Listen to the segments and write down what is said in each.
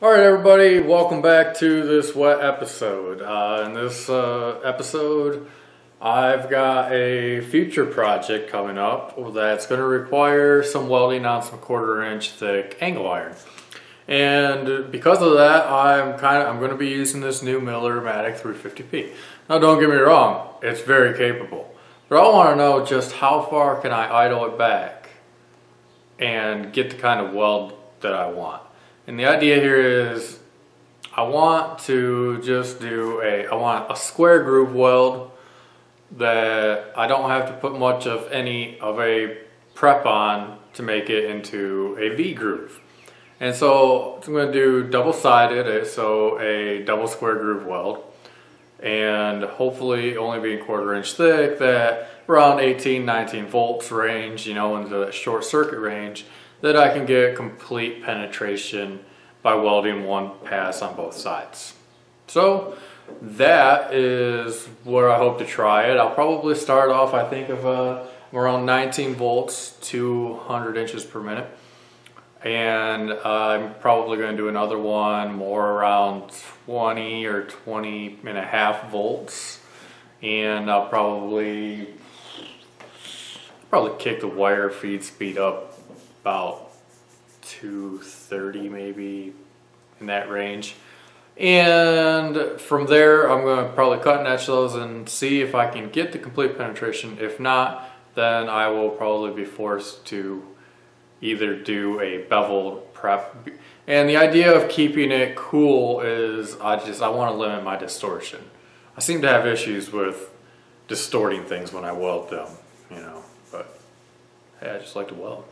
All right, everybody, welcome back to this wet episode. Uh, in this uh, episode, I've got a future project coming up that's going to require some welding on some quarter inch thick angle iron. And because of that, I'm kind of I'm going to be using this new Millermatic 350P. Now, don't get me wrong, it's very capable. But I want to know just how far can I idle it back and get the kind of weld that I want. And the idea here is I want to just do a, I want a square groove weld that I don't have to put much of any of a prep on to make it into a V groove. And so I'm going to do double-sided, uh, so a double square groove weld and hopefully only being quarter inch thick that around 18 19 volts range you know into that short circuit range that I can get complete penetration by welding one pass on both sides. So that is where I hope to try it. I'll probably start off, I think, of uh, around 19 volts, 200 inches per minute. And I'm probably going to do another one more around 20 or 20 and a half volts. And I'll probably probably kick the wire feed speed up about 230 maybe in that range. And from there, I'm going to probably cut and etch those and see if I can get the complete penetration. If not, then I will probably be forced to either do a bevel prep. And the idea of keeping it cool is I just, I want to limit my distortion. I seem to have issues with distorting things when I weld them, you know, but hey, I just like to weld.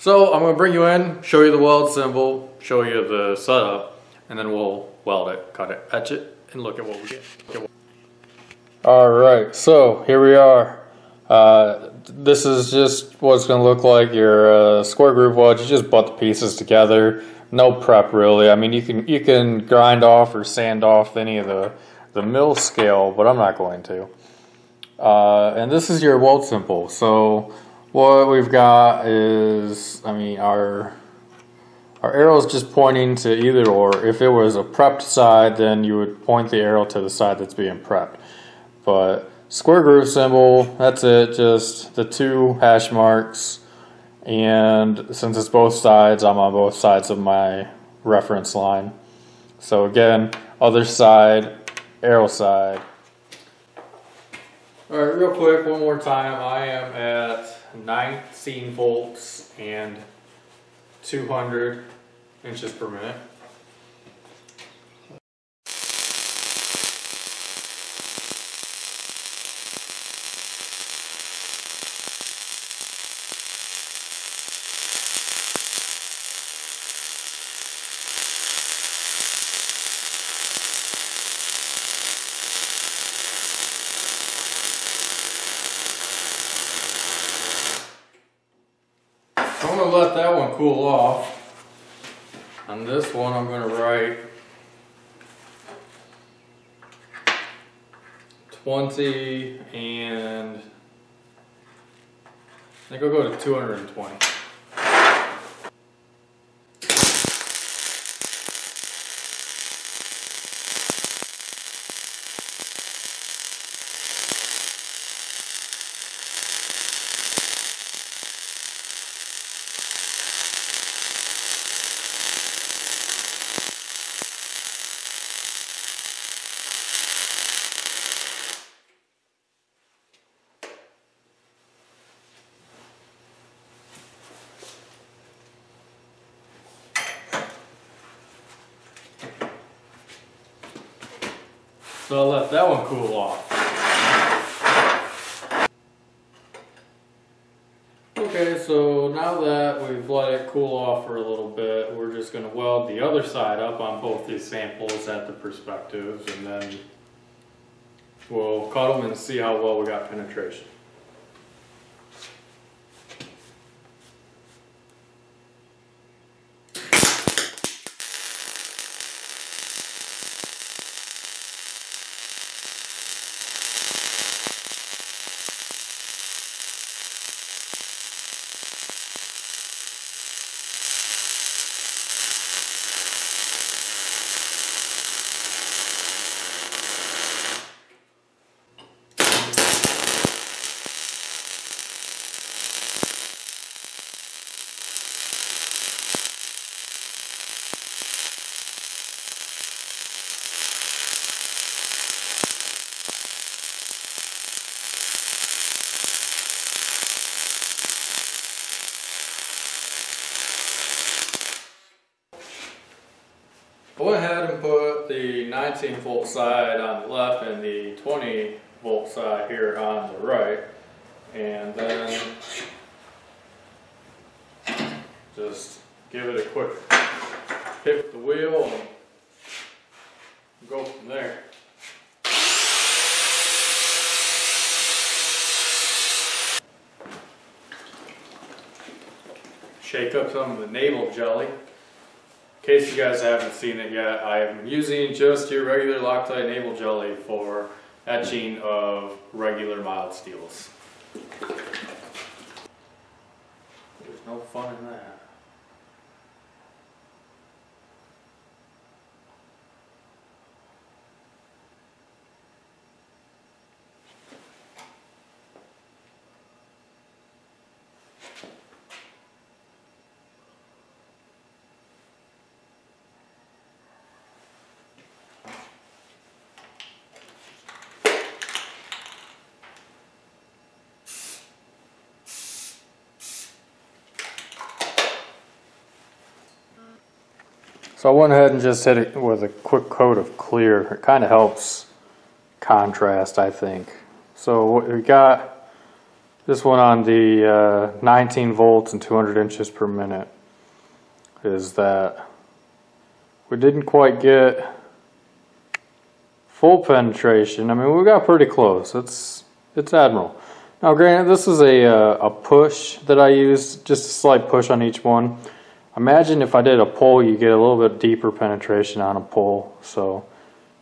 So I'm going to bring you in, show you the weld symbol, show you the setup, and then we'll weld it, cut it, etch it, and look at what we get. All right, so here we are. Uh, this is just what it's going to look like. Your uh, square groove weld, you just butt the pieces together. No prep really. I mean, you can you can grind off or sand off any of the the mill scale, but I'm not going to. Uh, and this is your weld symbol. So what we've got is, I mean, our our arrow is just pointing to either or. If it was a prepped side, then you would point the arrow to the side that's being prepped. But square groove symbol, that's it, just the two hash marks. And since it's both sides, I'm on both sides of my reference line. So again, other side, arrow side. All right, real quick, one more time. I am at 19 volts and 200 inches per minute. I'm gonna let that one cool off. On this one, I'm gonna write 20 and I think I'll go to 220. So I'll let that one cool off. Okay, so now that we've let it cool off for a little bit, we're just going to weld the other side up on both these samples at the perspectives and then we'll cut them and see how well we got penetration. Went ahead and put the 19 volt side on the left and the 20 volt side here on the right. And then just give it a quick hit the wheel and go from there. Shake up some of the naval jelly. Case you guys haven't seen it yet, I am using just your regular Loctite naval jelly for etching of regular mild steels. There's no fun in that. So I went ahead and just hit it with a quick coat of clear. It kind of helps contrast, I think. So what we got this one on the uh, 19 volts and 200 inches per minute is that we didn't quite get full penetration. I mean, we got pretty close. It's it's admirable. Now, granted, this is a uh, a push that I used, just a slight push on each one. Imagine if I did a pull, you get a little bit deeper penetration on a pull. So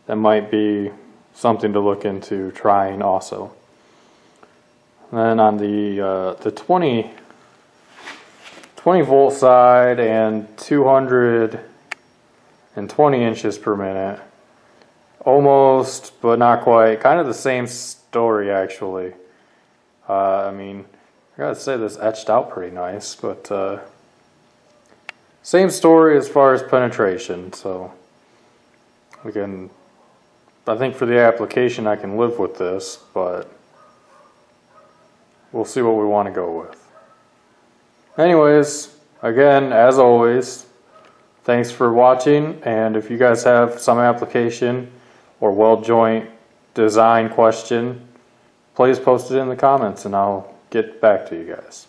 that might be something to look into trying also. And then on the uh, the 20, 20 volt side and 220 inches per minute, almost but not quite, kind of the same story actually. Uh, I mean, I gotta say this etched out pretty nice, but. Uh, same story as far as penetration, so we can, I think for the application I can live with this, but we'll see what we want to go with. Anyways, again, as always, thanks for watching, and if you guys have some application or weld joint design question, please post it in the comments and I'll get back to you guys.